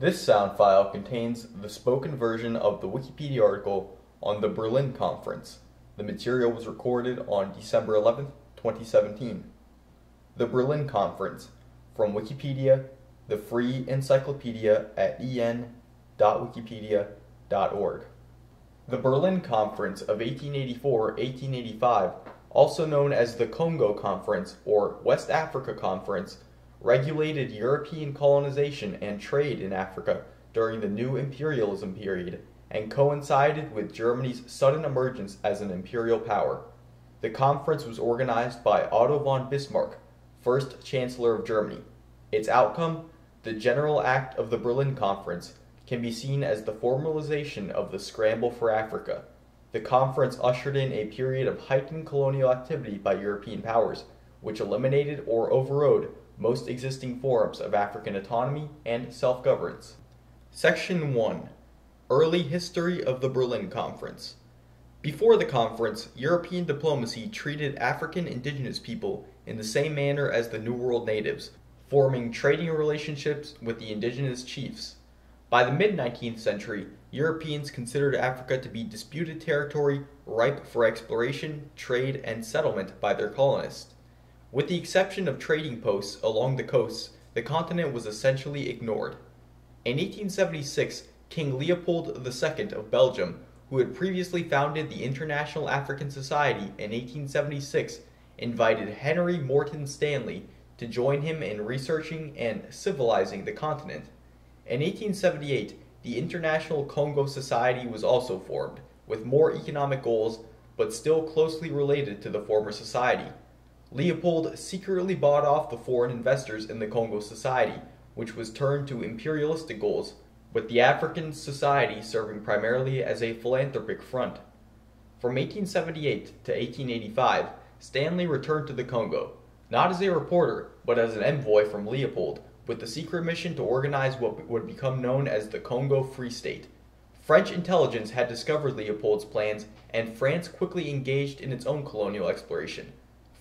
This sound file contains the spoken version of the Wikipedia article on the Berlin Conference. The material was recorded on December 11, 2017. The Berlin Conference, from Wikipedia, the free encyclopedia at en.wikipedia.org. The Berlin Conference of 1884-1885, also known as the Congo Conference or West Africa Conference, regulated European colonization and trade in Africa during the new imperialism period and coincided with Germany's sudden emergence as an imperial power. The conference was organized by Otto von Bismarck, first Chancellor of Germany. Its outcome, the General Act of the Berlin Conference, can be seen as the formalization of the scramble for Africa. The conference ushered in a period of heightened colonial activity by European powers, which eliminated or overrode most existing forms of African autonomy and self governance. Section 1 Early History of the Berlin Conference. Before the conference, European diplomacy treated African indigenous people in the same manner as the New World natives, forming trading relationships with the indigenous chiefs. By the mid 19th century, Europeans considered Africa to be disputed territory ripe for exploration, trade, and settlement by their colonists. With the exception of trading posts along the coasts, the continent was essentially ignored. In 1876, King Leopold II of Belgium, who had previously founded the International African Society in 1876, invited Henry Morton Stanley to join him in researching and civilizing the continent. In 1878, the International Congo Society was also formed, with more economic goals, but still closely related to the former society. Leopold secretly bought off the foreign investors in the Congo Society, which was turned to imperialistic goals, with the African Society serving primarily as a philanthropic front. From 1878 to 1885, Stanley returned to the Congo, not as a reporter, but as an envoy from Leopold, with the secret mission to organize what would become known as the Congo Free State. French intelligence had discovered Leopold's plans, and France quickly engaged in its own colonial exploration.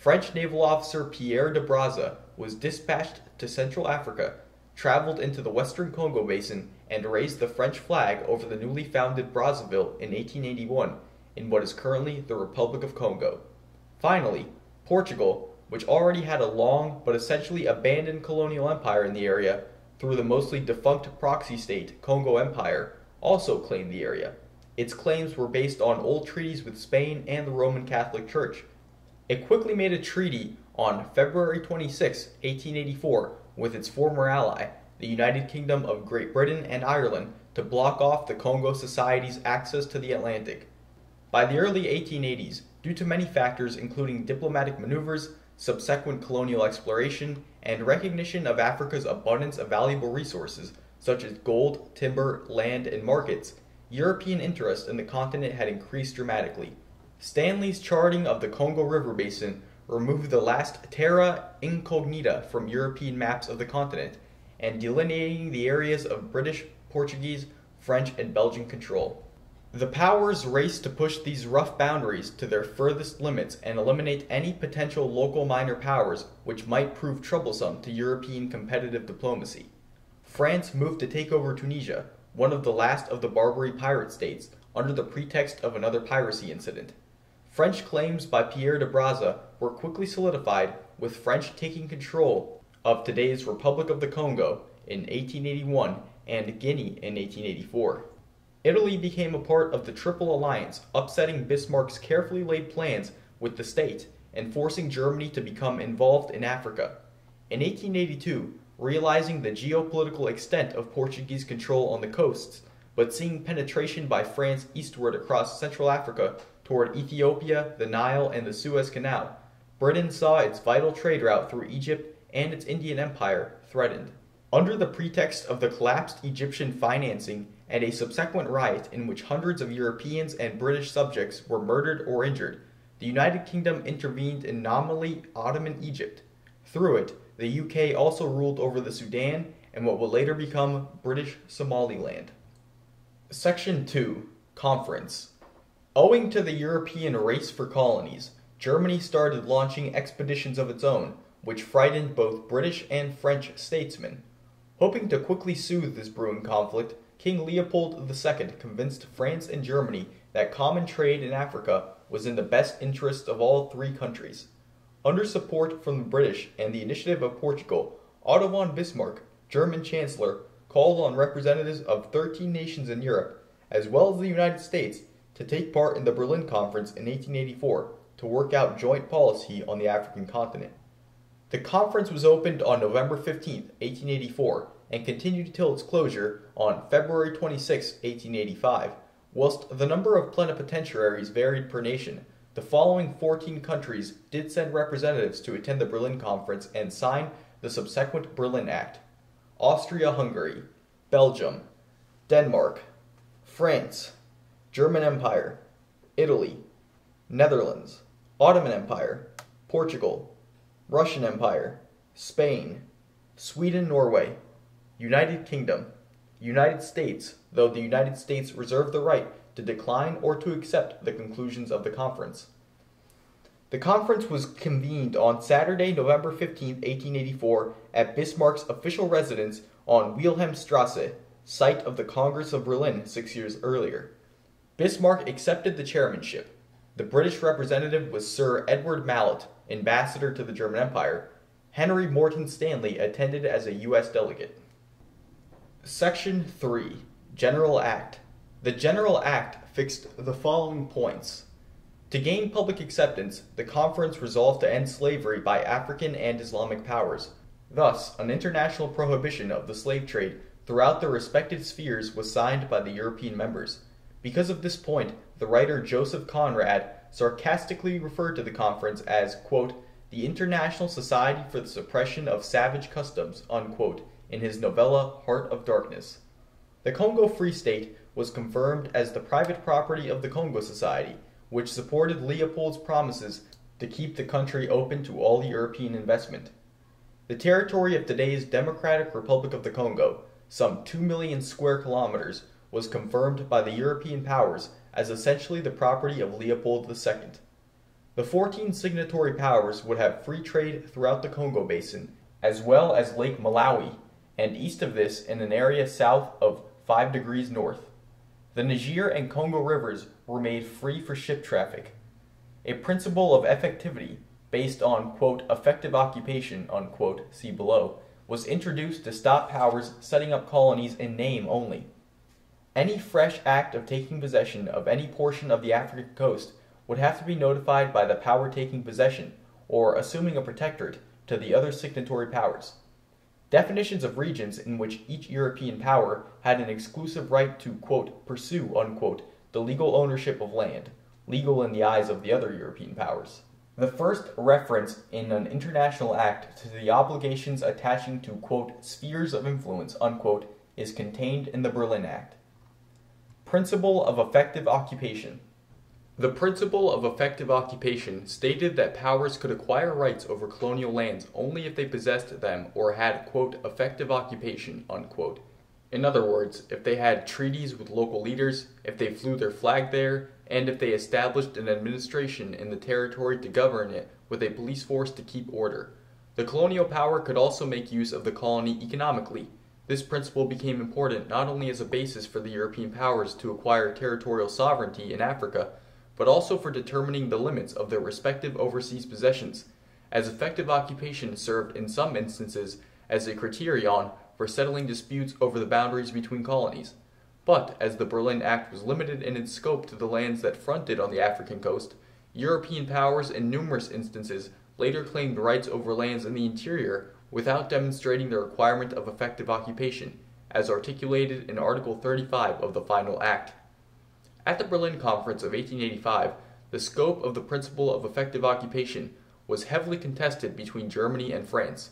French naval officer Pierre de Brazza was dispatched to Central Africa, traveled into the western Congo basin, and raised the French flag over the newly founded Brazzaville in 1881 in what is currently the Republic of Congo. Finally, Portugal, which already had a long but essentially abandoned colonial empire in the area through the mostly defunct proxy state Kongo Empire, also claimed the area. Its claims were based on old treaties with Spain and the Roman Catholic Church. It quickly made a treaty on February 26, 1884, with its former ally, the United Kingdom of Great Britain and Ireland, to block off the Congo Society's access to the Atlantic. By the early 1880s, due to many factors including diplomatic maneuvers, subsequent colonial exploration, and recognition of Africa's abundance of valuable resources such as gold, timber, land, and markets, European interest in the continent had increased dramatically. Stanley's charting of the Congo River basin removed the last terra incognita from European maps of the continent and delineating the areas of British, Portuguese, French, and Belgian control. The powers raced to push these rough boundaries to their furthest limits and eliminate any potential local minor powers which might prove troublesome to European competitive diplomacy. France moved to take over Tunisia, one of the last of the Barbary pirate states, under the pretext of another piracy incident. French claims by Pierre de Brazza were quickly solidified, with French taking control of today's Republic of the Congo in 1881 and Guinea in 1884. Italy became a part of the Triple Alliance, upsetting Bismarck's carefully laid plans with the state and forcing Germany to become involved in Africa. In 1882, realizing the geopolitical extent of Portuguese control on the coasts, but seeing penetration by France eastward across Central Africa toward Ethiopia, the Nile, and the Suez Canal, Britain saw its vital trade route through Egypt and its Indian Empire threatened. Under the pretext of the collapsed Egyptian financing and a subsequent riot in which hundreds of Europeans and British subjects were murdered or injured, the United Kingdom intervened in nominally Ottoman Egypt. Through it, the UK also ruled over the Sudan and what would later become British Somaliland. Section 2 Conference Owing to the European race for colonies, Germany started launching expeditions of its own, which frightened both British and French statesmen. Hoping to quickly soothe this brewing conflict, King Leopold II convinced France and Germany that common trade in Africa was in the best interests of all three countries. Under support from the British and the initiative of Portugal, Otto von Bismarck, German Chancellor, called on representatives of 13 nations in Europe, as well as the United States, to take part in the Berlin Conference in 1884 to work out joint policy on the African continent. The conference was opened on November 15, 1884, and continued till its closure on February 26, 1885. Whilst the number of plenipotentiaries varied per nation, the following 14 countries did send representatives to attend the Berlin Conference and sign the subsequent Berlin Act Austria Hungary, Belgium, Denmark, France, German Empire, Italy, Netherlands, Ottoman Empire, Portugal, Russian Empire, Spain, Sweden, Norway, United Kingdom, United States, though the United States reserved the right to decline or to accept the conclusions of the conference. The conference was convened on Saturday, November 15, 1884, at Bismarck's official residence on Wilhelmstrasse, site of the Congress of Berlin six years earlier. Bismarck accepted the chairmanship. The British representative was Sir Edward Mallet, ambassador to the German Empire. Henry Morton Stanley attended as a U.S. delegate. Section 3 General Act The General Act fixed the following points. To gain public acceptance, the conference resolved to end slavery by African and Islamic powers. Thus, an international prohibition of the slave trade throughout their respective spheres was signed by the European members. Because of this point, the writer Joseph Conrad sarcastically referred to the conference as, quote, the International Society for the Suppression of Savage Customs, unquote, in his novella Heart of Darkness. The Congo Free State was confirmed as the private property of the Congo Society, which supported Leopold's promises to keep the country open to all European investment. The territory of today's Democratic Republic of the Congo, some 2 million square kilometers, was confirmed by the European powers as essentially the property of Leopold II. The 14 signatory powers would have free trade throughout the Congo Basin, as well as Lake Malawi, and east of this in an area south of 5 degrees north. The Niger and Congo rivers were made free for ship traffic. A principle of effectivity, based on, quote, effective occupation, unquote, see below, was introduced to stop powers setting up colonies in name only. Any fresh act of taking possession of any portion of the African coast would have to be notified by the power taking possession, or assuming a protectorate, to the other signatory powers. Definitions of regions in which each European power had an exclusive right to, quote, pursue, unquote, the legal ownership of land, legal in the eyes of the other European powers. The first reference in an international act to the obligations attaching to, quote, spheres of influence, unquote, is contained in the Berlin Act. Principle of Effective Occupation The principle of effective occupation stated that powers could acquire rights over colonial lands only if they possessed them or had, quote, effective occupation, unquote. In other words, if they had treaties with local leaders, if they flew their flag there, and if they established an administration in the territory to govern it with a police force to keep order. The colonial power could also make use of the colony economically this principle became important not only as a basis for the European powers to acquire territorial sovereignty in Africa, but also for determining the limits of their respective overseas possessions, as effective occupation served in some instances as a criterion for settling disputes over the boundaries between colonies. But as the Berlin Act was limited in its scope to the lands that fronted on the African coast, European powers in numerous instances later claimed rights over lands in the interior without demonstrating the requirement of effective occupation, as articulated in Article 35 of the Final Act. At the Berlin Conference of 1885, the scope of the principle of effective occupation was heavily contested between Germany and France.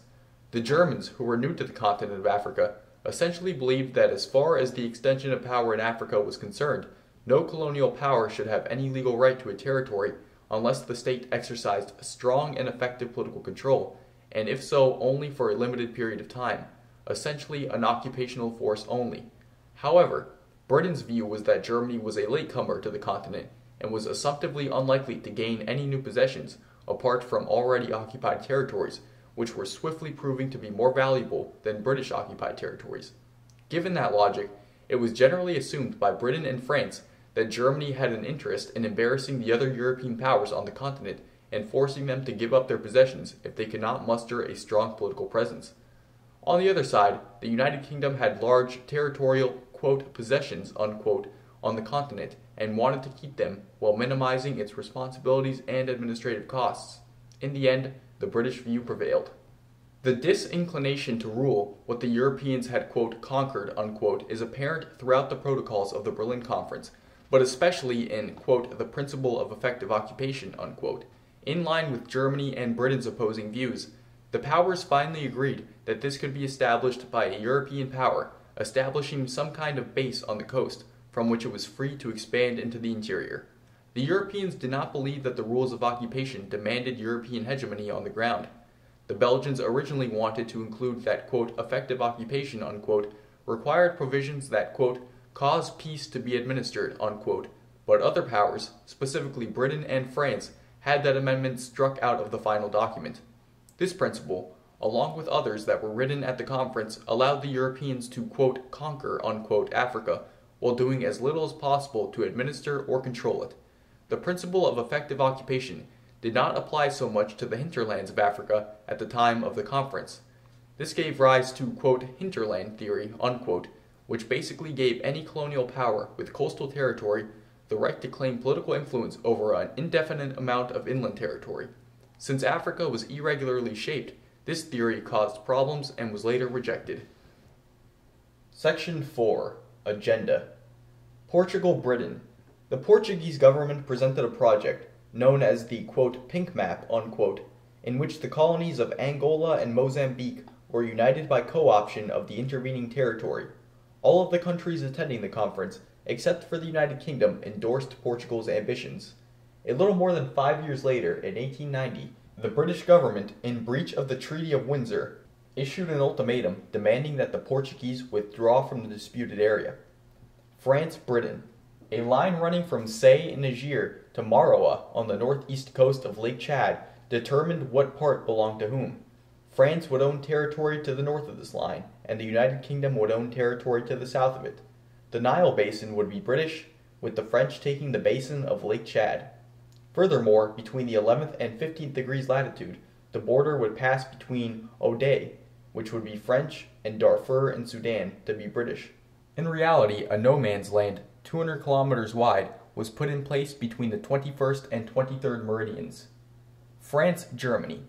The Germans, who were new to the continent of Africa, essentially believed that as far as the extension of power in Africa was concerned, no colonial power should have any legal right to a territory unless the state exercised strong and effective political control and if so, only for a limited period of time, essentially an occupational force only. However, Britain's view was that Germany was a latecomer to the continent and was assumptively unlikely to gain any new possessions apart from already occupied territories which were swiftly proving to be more valuable than British occupied territories. Given that logic, it was generally assumed by Britain and France that Germany had an interest in embarrassing the other European powers on the continent and forcing them to give up their possessions if they could not muster a strong political presence. On the other side, the United Kingdom had large territorial quote, possessions unquote, on the continent and wanted to keep them while minimizing its responsibilities and administrative costs. In the end, the British view prevailed. The disinclination to rule what the Europeans had quote, conquered unquote, is apparent throughout the protocols of the Berlin Conference, but especially in quote, the principle of effective occupation unquote. In line with Germany and Britain's opposing views, the powers finally agreed that this could be established by a European power, establishing some kind of base on the coast from which it was free to expand into the interior. The Europeans did not believe that the rules of occupation demanded European hegemony on the ground. The Belgians originally wanted to include that, quote, effective occupation, unquote, required provisions that, quote, cause peace to be administered, unquote, but other powers, specifically Britain and France, had that amendment struck out of the final document. This principle, along with others that were written at the conference, allowed the Europeans to, quote, conquer, unquote, Africa, while doing as little as possible to administer or control it. The principle of effective occupation did not apply so much to the hinterlands of Africa at the time of the conference. This gave rise to, quote, hinterland theory, unquote, which basically gave any colonial power with coastal territory the right to claim political influence over an indefinite amount of inland territory. Since Africa was irregularly shaped, this theory caused problems and was later rejected. Section 4 Agenda Portugal Britain. The Portuguese government presented a project, known as the quote, Pink Map, unquote, in which the colonies of Angola and Mozambique were united by co option of the intervening territory. All of the countries attending the conference, except for the United Kingdom, endorsed Portugal's ambitions. A little more than five years later, in 1890, the British government, in breach of the Treaty of Windsor, issued an ultimatum demanding that the Portuguese withdraw from the disputed area. France Britain. A line running from Say in Niger to Maroa on the northeast coast of Lake Chad determined what part belonged to whom. France would own territory to the north of this line, and the United Kingdom would own territory to the south of it. The Nile Basin would be British, with the French taking the basin of Lake Chad. Furthermore, between the 11th and 15th degrees latitude, the border would pass between Oude, which would be French, and Darfur in Sudan to be British. In reality, a no man's land, 200 kilometers wide, was put in place between the 21st and 23rd meridians. France Germany.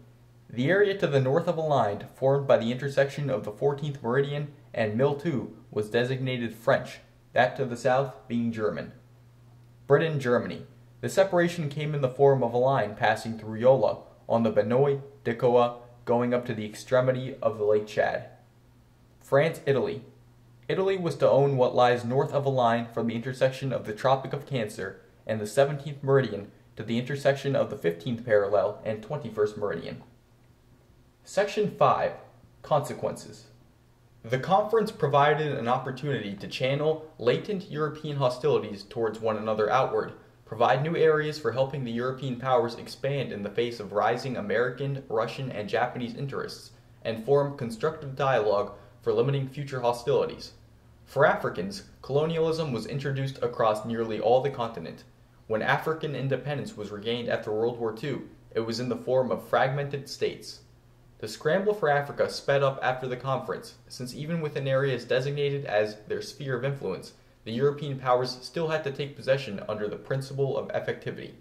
The area to the north of a line formed by the intersection of the 14th meridian and Mille was designated French, that to the south being German. Britain Germany. The separation came in the form of a line passing through Yola on the Benoué Dikoa going up to the extremity of the Lake Chad. France Italy. Italy was to own what lies north of a line from the intersection of the Tropic of Cancer and the 17th meridian to the intersection of the 15th parallel and 21st meridian. Section 5 Consequences The conference provided an opportunity to channel latent European hostilities towards one another outward provide new areas for helping the European powers expand in the face of rising American, Russian, and Japanese interests, and form constructive dialogue for limiting future hostilities. For Africans, colonialism was introduced across nearly all the continent. When African independence was regained after World War II, it was in the form of fragmented states. The scramble for Africa sped up after the conference, since even within areas designated as their sphere of influence, the European powers still had to take possession under the principle of effectivity.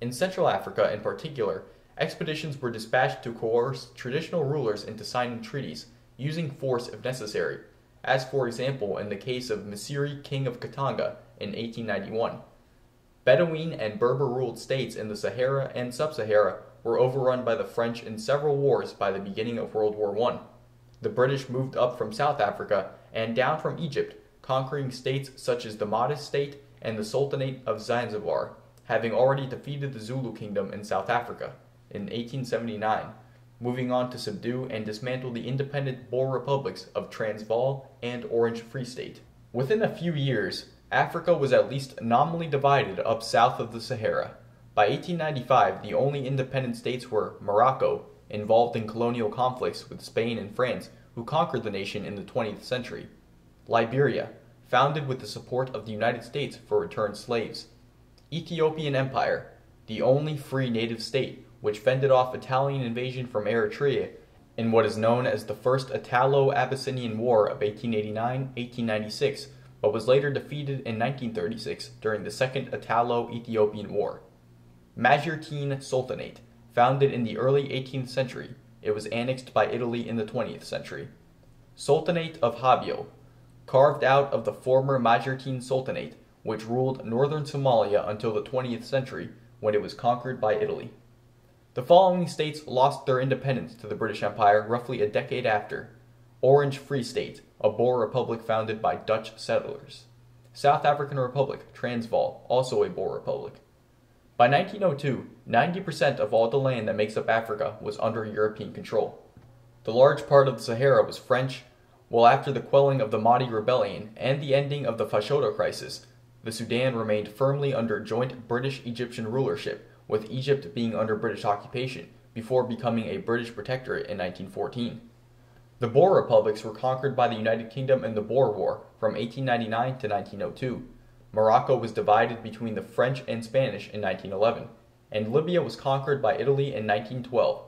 In Central Africa, in particular, expeditions were dispatched to coerce traditional rulers into signing treaties, using force if necessary, as for example in the case of Msiri, king of Katanga, in 1891. Bedouin and Berber ruled states in the Sahara and Sub Sahara were overrun by the French in several wars by the beginning of World War I. The British moved up from South Africa and down from Egypt conquering states such as the Mahdist state and the Sultanate of Zanzibar, having already defeated the Zulu kingdom in South Africa in 1879, moving on to subdue and dismantle the independent Boer republics of Transvaal and Orange Free State. Within a few years, Africa was at least nominally divided up south of the Sahara. By 1895, the only independent states were Morocco, involved in colonial conflicts with Spain and France, who conquered the nation in the 20th century. Liberia, founded with the support of the United States for returned slaves. Ethiopian Empire, the only free native state which fended off Italian invasion from Eritrea in what is known as the First Italo Abyssinian War of 1889 1896, but was later defeated in 1936 during the Second Italo Ethiopian War. Majeerteen Sultanate, founded in the early 18th century, it was annexed by Italy in the 20th century. Sultanate of Hobyo, carved out of the former Majeerteen Sultanate, which ruled northern Somalia until the 20th century when it was conquered by Italy. The following states lost their independence to the British Empire roughly a decade after Orange Free State, a Boer republic founded by Dutch settlers. South African Republic, Transvaal, also a Boer republic. By 1902, 90% of all the land that makes up Africa was under European control. The large part of the Sahara was French, while after the quelling of the Mahdi rebellion and the ending of the Fashoda crisis, the Sudan remained firmly under joint British Egyptian rulership with Egypt being under British occupation before becoming a British protectorate in 1914. The Boer republics were conquered by the United Kingdom in the Boer War from 1899 to 1902. Morocco was divided between the French and Spanish in 1911, and Libya was conquered by Italy in 1912.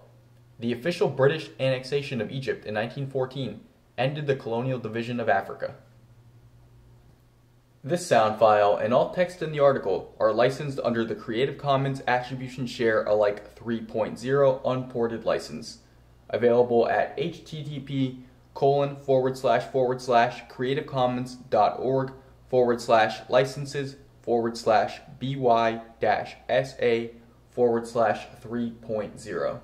The official British annexation of Egypt in 1914 ended the colonial division of Africa. This sound file and all text in the article are licensed under the Creative Commons Attribution Share Alike 3.0 unported license. Available at http colon forward slash forward slash creativecommons.org forward slash licenses forward slash by dash sa forward slash 3.0.